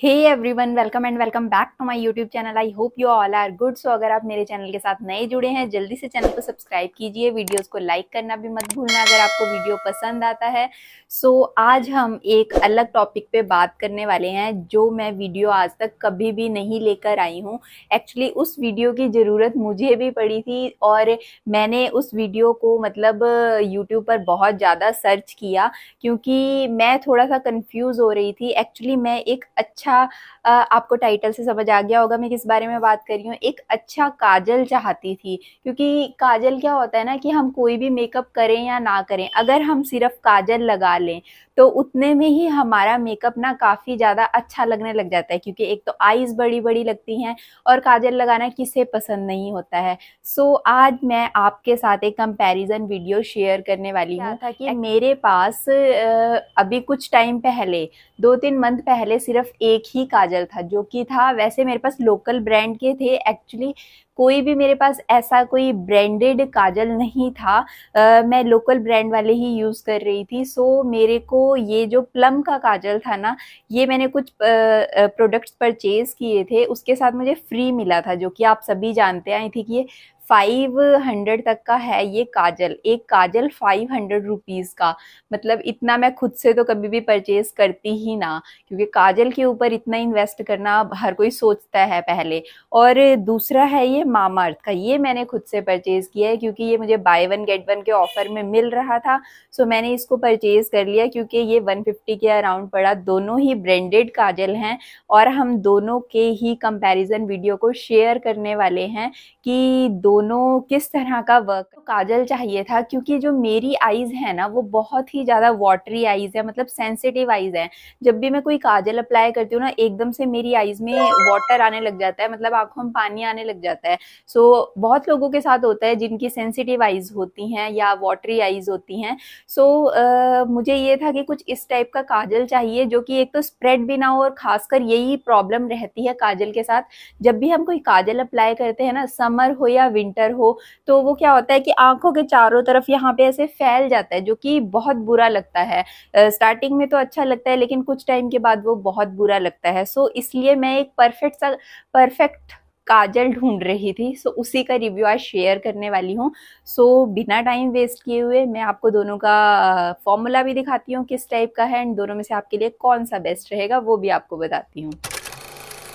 Hey everyone welcome and welcome back to my YouTube channel I hope you all are good so अगर आप मेरे channel के साथ नए जुड़े हैं जल्दी से चैनल को सब्सक्राइब कीजिए वीडियोस को लाइक करना भी मत भूलना अगर आपको वीडियो पसंद आता है। सो so, आज हम एक अलग टॉपिक पे बात करने वाले हैं जो मैं वीडियो आज तक कभी भी नहीं लेकर आई हूँ। एक्चुअली उस वीडियो की ज़रूरत मुझे भी पड़ी थी और मैंने उस वीडियो को मतलब यूट्यूब पर बहुत ज़्यादा सर्च किया क्योंकि मैं थोड़ा सा कन्फ्यूज़ हो रही थी। एक्चुअली मैं एक अच्छा अच्छा आपको टाइटल से समझ आ गया होगा, मैं किस बारे में बात कर रही हूँ। एक अच्छा काजल चाहती थी, क्योंकि काजल क्या होता है ना कि हम कोई भी मेकअप करें या ना करें, अगर हम सिर्फ़ काजल लगा लें तो उतने में ही हमारा मेकअप ना काफ़ी ज़्यादा अच्छा लगने लग जाता है क्योंकि एक तो आईज बड़ी बड़ी लगती हैं और काजल लगाना किसे पसंद नहीं होता है। सो so, आज मैं आपके साथ एक कंपैरिजन वीडियो शेयर करने वाली हूँ। था कि मेरे पास अभी कुछ टाइम पहले दो तीन मंथ पहले सिर्फ़ एक ही काजल था जो कि था वैसे मेरे पास लोकल ब्रांड के थे। एक्चुअली कोई भी मेरे पास ऐसा कोई ब्रांडेड काजल नहीं था। आ, मैं लोकल ब्रांड वाले ही यूज़ कर रही थी। सो मेरे को ये जो प्लम का काजल था ना ये मैंने कुछ प्रोडक्ट्स परचेज़ किए थे। उसके साथ मुझे फ्री मिला था जो कि आप सभी जानते हैं आई थिंक ये फाइव हंड्रेड तक का है ये काजल। एक काजल फाइव हंड्रेड रुपीज़ का। मतलब इतना मैं खुद से तो कभी भी परचेज करती ही ना, क्योंकि काजल के ऊपर इतना इन्वेस्ट करना हर कोई सोचता है पहले। और दूसरा है ये मामा अर्थ का। ये मैंने खुद से परचेज किया है क्योंकि ये मुझे बाय वन गेट वन के ऑफ़र में मिल रहा था। सो मैंने इसको परचेज कर लिया क्योंकि ये वन फिफ्टी के अराउंड पड़ा। दोनों ही ब्रांडेड काजल हैं और हम दोनों के ही कंपेरिजन वीडियो को शेयर करने वाले हैं कि दो दोनों किस तरह का वर्क तो काजल चाहिए था, क्योंकि जो मेरी आईज है ना, वो बहुत ही ज़्यादा वाटरी आईज है मतलब सेंसिटिव आईज है। जब भी मैं कोई काजल अप्लाई करती हूँ ना, एकदम से मेरी आईज में वाटर आने लग जाता है मतलब आँखों में पानी आने लग जाता है। सो बहुत लोगों के साथ होता है जिनकी सेंसिटिव आईज होती हैं या वाटरी आईज होती हैं। सो मुझे ये था कि कुछ इस टाइप का काजल चाहिए, जो कि एक तो स्प्रेड भी ना हो और खासकर यही प्रॉब्लम रहती है काजल के साथ। जब भी हम कोई काजल अप्लाई करते हैं ना समर हो या विंटर विंटर हो तो वो क्या होता है कि आँखों के चारों तरफ़ यहाँ पे ऐसे फैल जाता है, जो कि बहुत बुरा लगता है। स्टार्टिंग में तो अच्छा लगता है, लेकिन कुछ टाइम के बाद वो बहुत बुरा लगता है। सो इसलिए मैं एक परफेक्ट सा परफेक्ट काजल ढूंढ रही थी। सो उसी का रिव्यू आज शेयर करने वाली हूँ। सो बिना टाइम वेस्ट किए हुए मैं आपको दोनों का फॉर्मूला भी दिखाती हूँ, किस टाइप का है एंड दोनों में से आपके लिए कौन सा बेस्ट रहेगा, वो भी आपको बताती हूँ।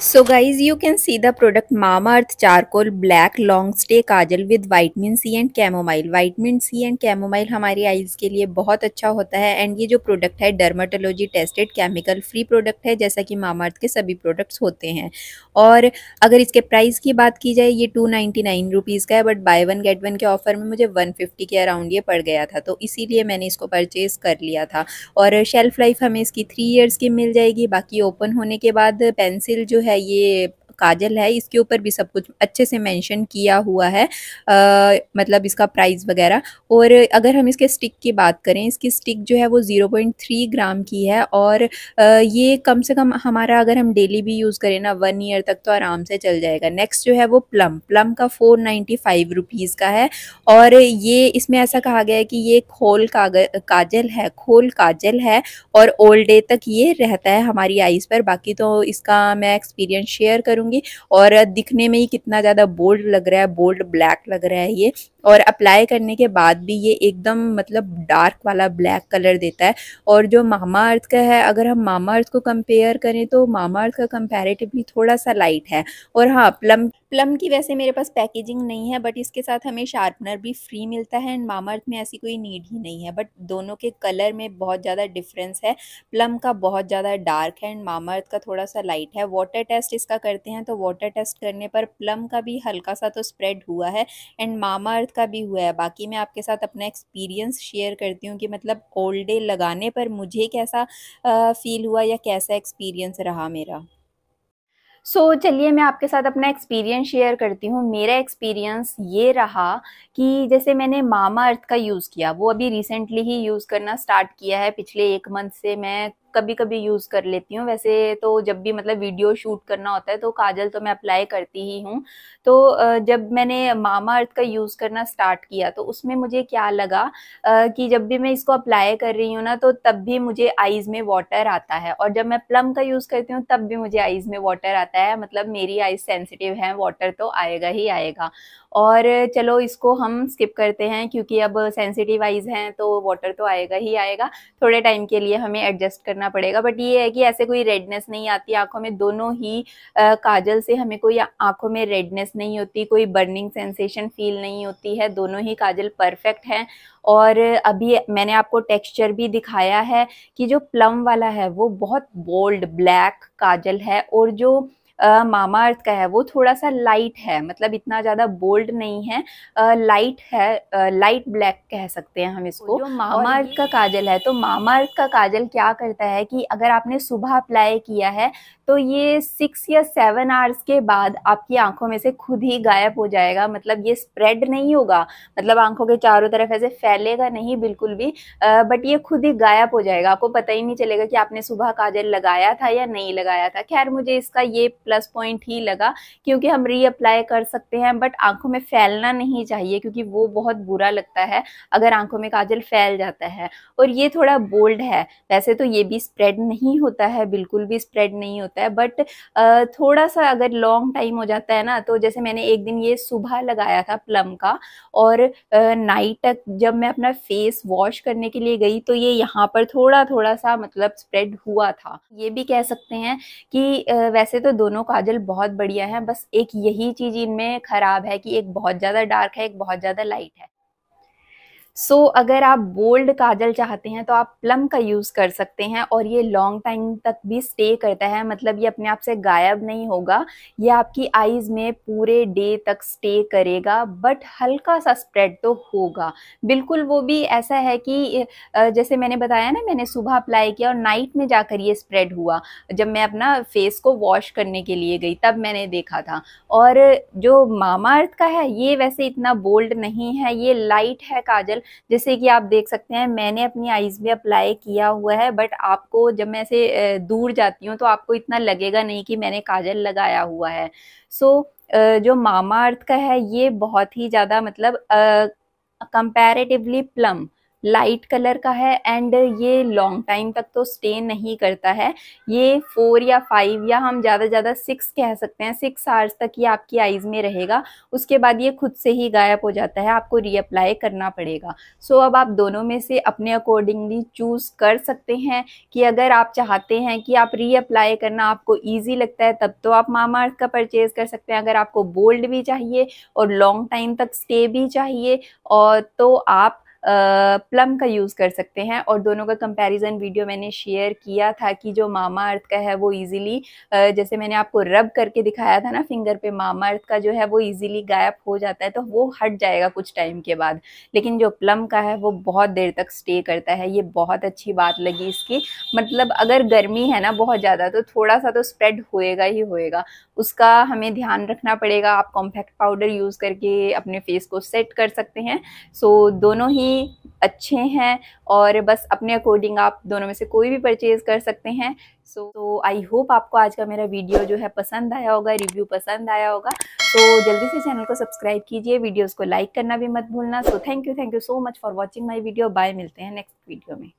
So guys you can see the product Mamaearth charcoal black long stay kajal with vitamin C and chamomile vitamin C and chamomile हमारी आईज के लिए बहुत अच्छा होता है एंड ये जो प्रोडक्ट है dermatology tested chemical free product है, जैसा कि मामा अर्थ के सभी प्रोडक्ट्स होते हैं। और अगर इसके प्राइस की बात की जाए, ये टू नाइन्टी नाइन रुपीज़ का है but buy one get one के ऑफ़र में मुझे वन फिफ्टी के अराउंड ये पड़ गया था तो इसीलिए मैंने इसको परचेज़ कर लिया था। और शेल्फ़ लाइफ हमें इसकी थ्री ईयर्स की मिल जाएगी, बाकी ओपन होने के बाद पेंसिल जो है है ये काजल है इसके ऊपर भी सब कुछ अच्छे से मेंशन किया हुआ है आ, मतलब इसका प्राइस वगैरह। और अगर हम इसके स्टिक की बात करें इसकी स्टिक जो है वो 0.3 ग्राम की है और आ, ये कम से कम हमारा अगर हम डेली भी यूज़ करें ना वन ईयर तक तो आराम से चल जाएगा। नेक्स्ट जो है वो प्लम प्लम का फोर नाइन्टी फाइव रुपीज़ का है। और ये इसमें ऐसा कहा गया है कि ये खोल काजल है खोल काजल है और ओल्ड डे तक ये रहता है हमारी आइज़ पर। बाकी तो इसका मैं एक्सपीरियंस शेयर करूँ करूँगी और दिखने में ही कितना ज़्यादा बोल्ड लग रहा है बोल्ड ब्लैक लग रहा है ये। और अप्लाई करने के बाद भी ये एकदम मतलब डार्क वाला ब्लैक कलर देता है। और जो मामा अर्थ का है, अगर हम मामा अर्थ को कंपेयर करें तो मामा अर्थ का कंपैरेटिवली थोड़ा सा लाइट है। और हाँ प्लम प्लम की वैसे मेरे पास पैकेजिंग नहीं है बट इसके साथ हमें शार्पनर भी फ्री मिलता है एंड मामा अर्थ में ऐसी कोई नीड ही नहीं है। बट दोनों के कलर में बहुत ज़्यादा डिफरेंस है। प्लम का बहुत ज़्यादा डार्क है एंड मामा अर्थ का थोड़ा सा लाइट है। वाटर टेस्ट इसका करते हैं तो वाटर टेस्ट करने पर प्लम का भी हल्का सा तो स्प्रेड हुआ है एंड मामा अर्थ का भी हुआ है। बाकी मैं आपके साथ अपना एक्सपीरियंस शेयर करती हूँ कि मतलब ओल्ड डे लगाने पर मुझे कैसा फील हुआ या कैसा एक्सपीरियंस रहा मेरा। सो so, चलिए मैं आपके साथ अपना एक्सपीरियंस शेयर करती हूँ। मेरा एक्सपीरियंस ये रहा कि जैसे मैंने मामा अर्थ का यूज़ किया वो अभी रिसेंटली ही यूज़ करना स्टार्ट किया है। पिछले एक मंथ से मैं कभी कभी यूज़ कर लेती हूँ। वैसे तो जब भी मतलब वीडियो शूट करना होता है तो काजल तो मैं अप्लाई करती ही हूँ। तो जब मैंने मामा अर्थ का यूज़ करना स्टार्ट किया तो उसमें मुझे क्या लगा कि जब भी मैं इसको अप्लाई कर रही हूँ ना तो तब भी मुझे आईज़ में वाटर आता है। और जब मैं प्लम का यूज़ करती हूँ तब भी मुझे आईज़ में वाटर आता है। मतलब मेरी आईज सेंसिटिव है, वाटर तो आएगा ही आएगा। और चलो इसको हम स्किप करते हैं क्योंकि अब सेंसिटिव आइज़ हैं तो वाटर तो आएगा ही आएगा। थोड़े टाइम के लिए हमें एडजस्ट करना पड़ेगा। बट ये है कि ऐसे कोई रेडनेस नहीं आती आँखों में दोनों ही आ, काजल से हमें कोई आँखों में रेडनेस नहीं होती कोई बर्निंग सेंसेशन फील नहीं होती है दोनों ही काजल परफेक्ट हैं। और अभी मैंने आपको टेक्सचर भी दिखाया है कि जो प्लम वाला है वो बहुत बोल्ड ब्लैक काजल है और जो मामा अर्थ का है वो थोड़ा सा लाइट है मतलब इतना ज़्यादा बोल्ड नहीं है। लाइट है लाइट ब्लैक कह सकते हैं हम इसको। जो मामा अर्थ का काजल है तो मामा अर्थ का काजल क्या करता है कि अगर आपने सुबह अप्लाई किया है तो ये सिक्स या सेवन आवर्स के बाद आपकी आँखों में से खुद ही गायब हो जाएगा मतलब ये स्प्रेड नहीं होगा। मतलब आँखों के चारों तरफ़ ऐसे फैलेगा नहीं बिल्कुल भी बट ये खुद ही गायब हो जाएगा। आपको पता ही नहीं चलेगा कि आपने सुबह काजल लगाया था या नहीं लगाया था। खैर मुझे इसका ये प्लस पॉइंट ही लगा, क्योंकि हम रीअप्लाई कर सकते हैं बट आँखों में फैलना नहीं चाहिए, क्योंकि वो बहुत बुरा लगता है, अगर आँखों में काजल फैल जाता है। और ये थोड़ा बोल्ड है, वैसे तो ये भी स्प्रेड नहीं होता है, बिल्कुल भी स्प्रेड नहीं होता है बट थोड़ा सा अगर लॉन्ग टाइम हो जाता है ना तो जैसे मैंने एक दिन ये सुबह लगाया था प्लम का, और नाइट तक जब मैं अपना फेस वॉश करने के लिए गई तो ये यहाँ पर थोड़ा थोड़ा सा मतलब स्प्रेड हुआ था। ये भी कह सकते हैं कि वैसे तो दोनों काजल बहुत बढ़िया है। बस एक यही चीज़ इनमें ख़राब है कि एक बहुत ज़्यादा डार्क है, एक बहुत ज़्यादा लाइट है। सो so, अगर आप बोल्ड काजल चाहते हैं तो आप प्लम का यूज़ कर सकते हैं और ये लॉन्ग टाइम तक भी स्टे करता है। मतलब ये अपने आप से गायब नहीं होगा। ये आपकी आईज़ में पूरे डे तक स्टे करेगा बट हल्का सा स्प्रेड तो होगा। बिल्कुल वो भी ऐसा है कि जैसे मैंने बताया ना मैंने सुबह अप्लाई किया और नाइट में जाकर ये स्प्रेड हुआ जब मैं अपना फेस को वॉश करने के लिए गई तब मैंने देखा था। और जो मामा अर्थ का है ये वैसे इतना बोल्ड नहीं है ये लाइट है काजल जैसे कि आप देख सकते हैं मैंने अपनी आईज में अप्लाई किया हुआ है बट आपको जब मैं ऐसे दूर जाती हूँ तो आपको इतना लगेगा नहीं कि मैंने काजल लगाया हुआ है। सो so, जो मामा अर्थ का है ये बहुत ही ज़्यादा मतलब कंपेरेटिवली प्लम लाइट कलर का है एंड ये लॉन्ग टाइम तक तो स्टे नहीं करता है। ये फोर या फाइव या हम ज़्यादा ज़्यादा सिक्स कह सकते हैं सिक्स आवर्स तक ये आपकी आइज़ में रहेगा। उसके बाद ये खुद से ही गायब हो जाता है आपको रीअप्लाई करना पड़ेगा। सो so, अब आप दोनों में से अपने अकॉर्डिंगली चूज़ कर सकते हैं कि अगर आप चाहते हैं कि आप रीअप्लाई करना आपको ईजी लगता है तब तो आप मामा का परचेज़ कर सकते हैं। अगर आपको बोल्ड भी चाहिए और लॉन्ग टाइम तक स्टे भी चाहिए और तो आप प्लम का यूज़ कर सकते हैं और दोनों का कंपैरिजन वीडियो मैंने शेयर किया था कि जो मामा अर्थ का है वो इजीली जैसे मैंने आपको रब करके दिखाया था ना फिंगर पे, मामा अर्थ का जो है वो इजीली गायब हो जाता है तो वो हट जाएगा कुछ टाइम के बाद। लेकिन जो प्लम का है वो बहुत देर तक स्टे करता है, ये बहुत अच्छी बात लगी इसकी। मतलब अगर गर्मी है ना बहुत ज़्यादा तो थोड़ा सा तो स्प्रेड होएगा ही होएगा। उसका हमें ध्यान रखना पड़ेगा, आप कॉम्पैक्ट पाउडर यूज़ करके अपने फेस को सेट कर सकते हैं। सो दोनों ही अच्छे हैं और बस अपने अकॉर्डिंग आप दोनों में से कोई भी परचेज कर सकते हैं। सो तो आई होप आपको आज का मेरा वीडियो जो है पसंद आया होगा रिव्यू पसंद आया होगा। तो जल्दी से चैनल को सब्सक्राइब कीजिए वीडियोस को लाइक करना भी मत भूलना। So thank you thank you so much for watching my video bye मिलते हैं नेक्स्ट वीडियो में।